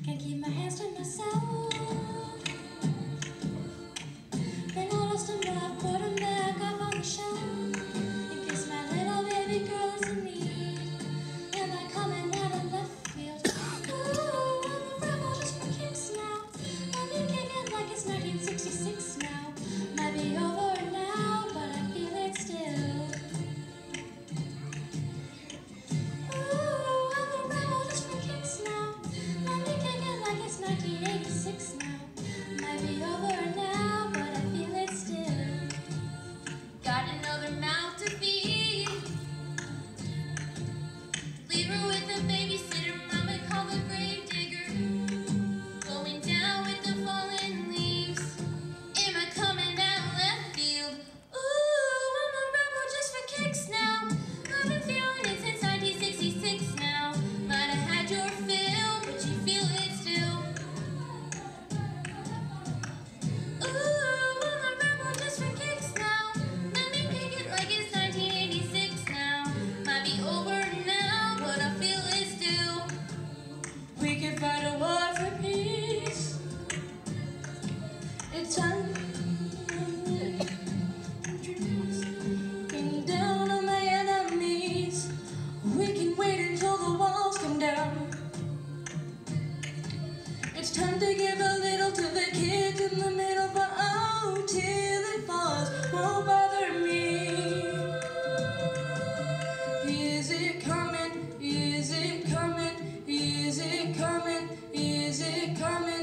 Can't keep my hands to myself. It's time Bring down my enemies We can wait until the walls come down It's time to give a little to the kids in the middle But oh, it falls won't bother me Is it coming? Is it coming? Is it coming? Is it coming?